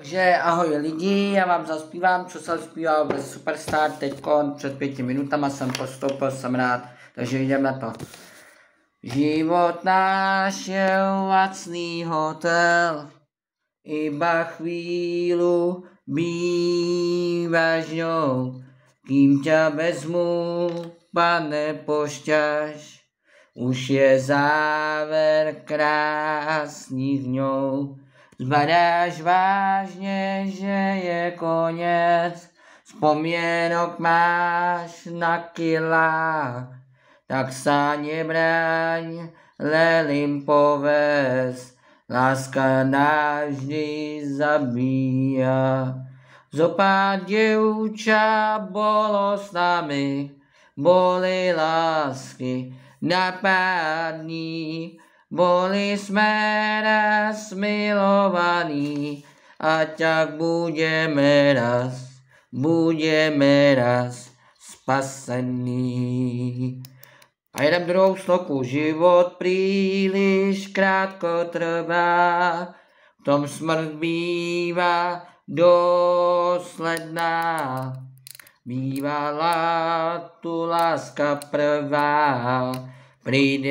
Takže ahoj lidi, já vám zaspívám, co jsem zpíval bez Superstar teď před pěti minutama jsem postoupil, jsem rád, takže jdem na to. Život náš je lacný hotel, iba chvílu býváš ňou, kým tě vezmu, pane pošťaž, už je záver krásných dňou. Zbadáš vážně, že je konec, vzpomínek máš na kila, tak sa nebraň, lelim poves, láska navždy zabíja. Zopár děvča bolo s nami, boli lásky na pár dní, boli sme raz milovaní a tak budeme raz, budeme raz spasení. A jedem druhou sloku. Život příliš krátko trvá, v tom smrt bývá dosledná. Bývala tu láska prvá, přijde